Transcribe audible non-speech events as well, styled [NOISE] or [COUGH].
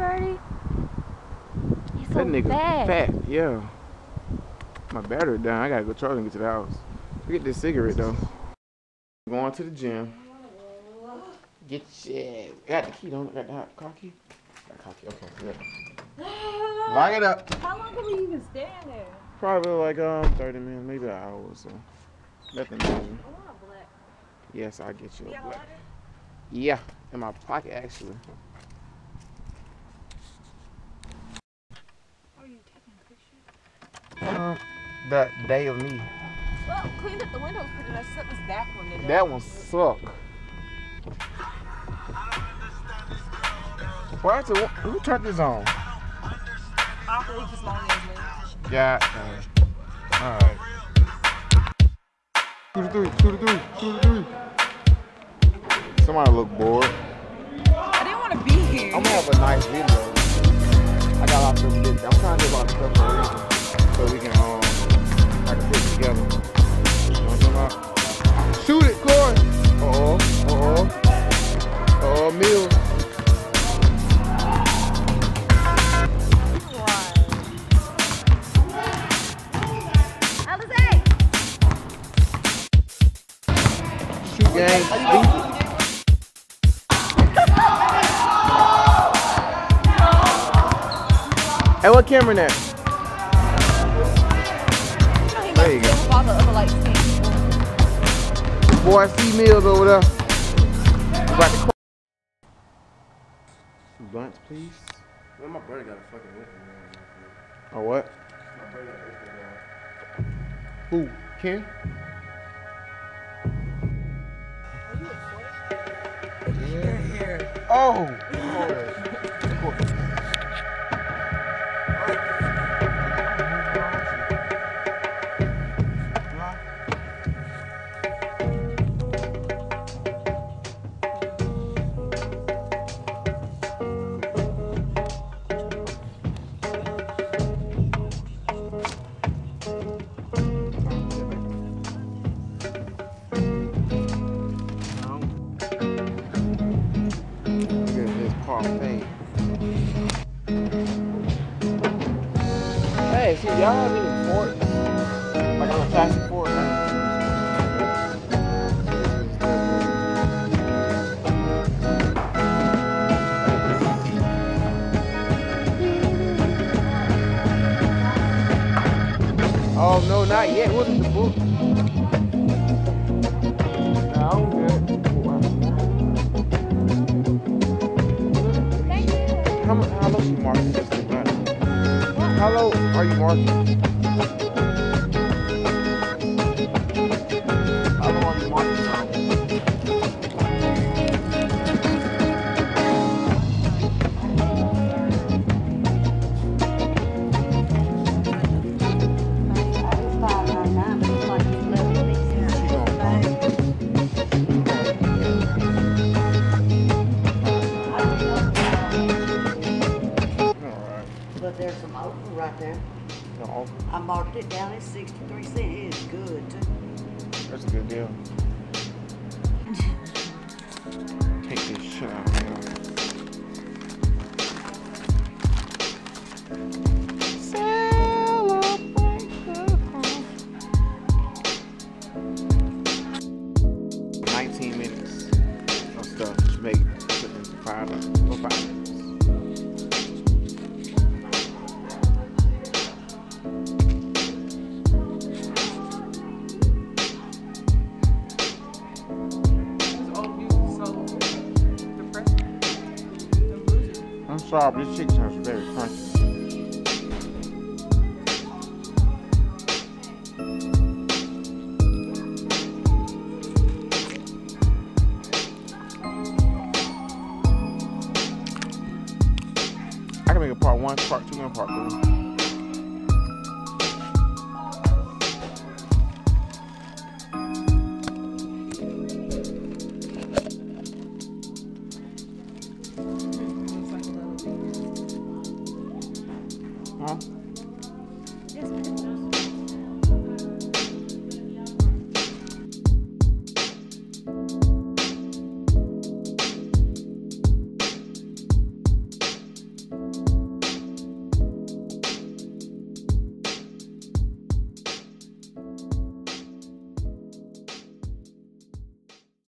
Birdie? He's so that nigga fat. fat. Yeah. My battery down. I gotta go charge and get to the house. Forget this cigarette though. Going to the gym. Get your. Got the key, don't I? Got the hot car key? Got the car key. Okay, good. [GASPS] Lock it up. How long can we even stand there? Probably like um 30 minutes, maybe an hour or so. Nothing major. I want a black. Yes, I'll get you You a black. Yeah, in my pocket actually. Are you taking Uh, that day of me. Well, cleaned up the windows pretty nice. Except this back one. Did That one suck. Why is it, who turned this on? Off the leaf is long as Uh, all right. Two to three, two to three, two to three. Somebody look bored. I didn't want to be here. I'm gonna have a nice video. I got a lot of stuff to do. I'm trying to do a lot of stuff so we can Hey, what camera that? There you go. With all the other lights came. Boy, I see Mills over there. About to Some blunts, please. Man, my brother got a fucking whip. Or what? My brother got a whip. Who? Ken? Oh! This. Hey, see, y'all have any forks? Like on a plastic fork? Oh no, not yet. What is the book? Right? How low are you marking? But there's some open right there. No, I marked it down at 63 cents. It is good too. that's a good deal. Take this shit out. Nineteen minutes of stuff make five five but this chicken sounds very crunchy. I can make a part one, part two, and part three.